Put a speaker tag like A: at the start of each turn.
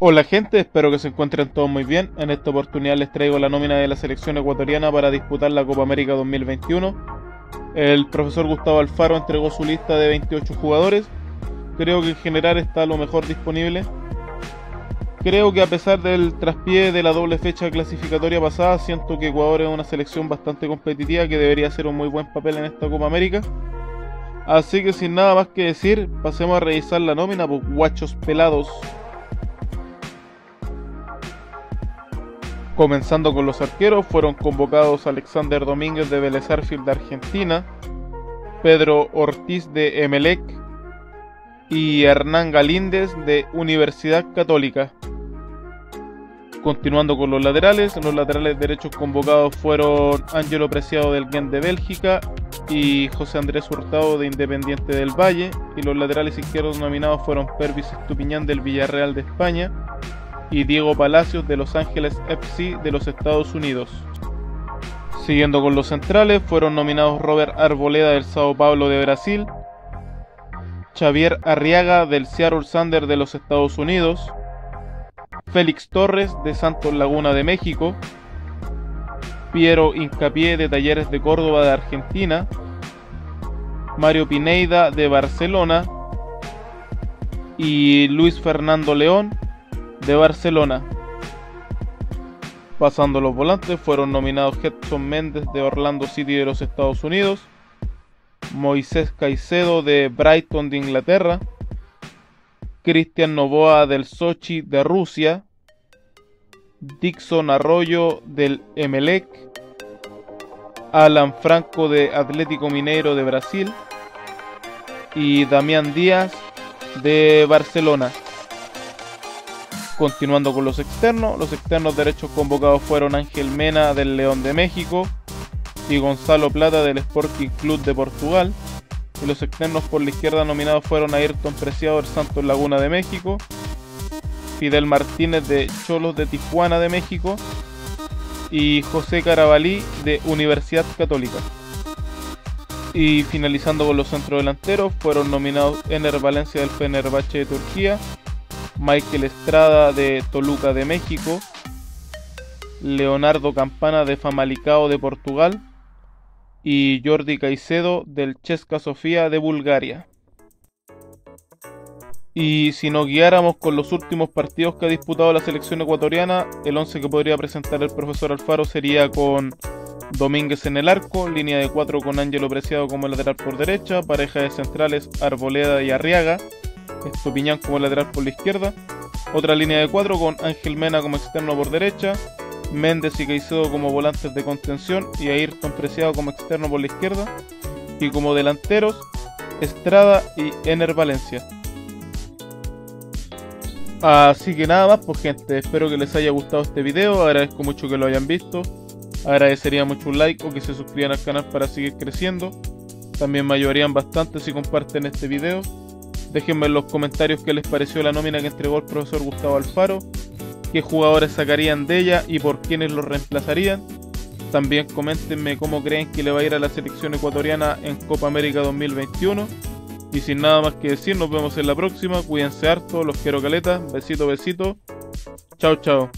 A: Hola gente, espero que se encuentren todos muy bien. En esta oportunidad les traigo la nómina de la selección ecuatoriana para disputar la Copa América 2021. El profesor Gustavo Alfaro entregó su lista de 28 jugadores. Creo que en general está lo mejor disponible. Creo que a pesar del traspié de la doble fecha clasificatoria pasada, siento que Ecuador es una selección bastante competitiva que debería hacer un muy buen papel en esta Copa América. Así que sin nada más que decir, pasemos a revisar la nómina por guachos pelados. Comenzando con los arqueros, fueron convocados Alexander Domínguez de Vélez de Argentina, Pedro Ortiz de Emelec y Hernán Galíndez de Universidad Católica. Continuando con los laterales, los laterales derechos convocados fueron Ángelo Preciado del Gen de Bélgica y José Andrés Hurtado de Independiente del Valle, y los laterales izquierdos nominados fueron Pervis Estupiñán del Villarreal de España y Diego Palacios de Los Ángeles FC de los Estados Unidos. Siguiendo con los centrales, fueron nominados Robert Arboleda del Sao Paulo de Brasil, Xavier Arriaga del Seattle Sander de los Estados Unidos, Félix Torres de Santos Laguna de México, Piero Incapié de Talleres de Córdoba de Argentina, Mario Pineida de Barcelona y Luis Fernando León de Barcelona. Pasando los volantes fueron nominados Edson Méndez de Orlando City de los Estados Unidos, Moisés Caicedo de Brighton de Inglaterra, Cristian Novoa del Sochi de Rusia, Dixon Arroyo del Emelec, Alan Franco de Atlético Mineiro de Brasil y Damián Díaz de Barcelona. Continuando con los externos, los externos derechos convocados fueron Ángel Mena del León de México y Gonzalo Plata del Sporting Club de Portugal y los externos por la izquierda nominados fueron Ayrton Preciado del Santos Laguna de México, Fidel Martínez de Cholos de Tijuana de México y José Carabalí de Universidad Católica. Y finalizando con los centrodelanteros fueron nominados Ener Valencia del Fenerbahce de Turquía, Michael Estrada de Toluca de México, Leonardo Campana de Famalicao de Portugal, y Jordi Caicedo del Chesca Sofía de Bulgaria. Y si nos guiáramos con los últimos partidos que ha disputado la selección ecuatoriana, el 11 que podría presentar el profesor Alfaro sería con Domínguez en el arco, línea de 4 con Ángelo Preciado como lateral por derecha, pareja de centrales Arboleda y Arriaga, Estupiñán como lateral por la izquierda, otra línea de 4 con Ángel Mena como externo por derecha, Méndez y Caicedo como volantes de contención y Ayrton Preciado como externo por la izquierda. Y como delanteros, Estrada y Ener Valencia. Así que nada más, pues gente, espero que les haya gustado este video, agradezco mucho que lo hayan visto, agradecería mucho un like o que se suscriban al canal para seguir creciendo, también me ayudarían bastante si comparten este video, déjenme en los comentarios qué les pareció la nómina que entregó el profesor Gustavo Alfaro, qué jugadores sacarían de ella y por quiénes los reemplazarían. También coméntenme cómo creen que le va a ir a la selección ecuatoriana en Copa América 2021. Y sin nada más que decir, nos vemos en la próxima. Cuídense harto, los quiero caleta. Besito, besito. Chao, chao.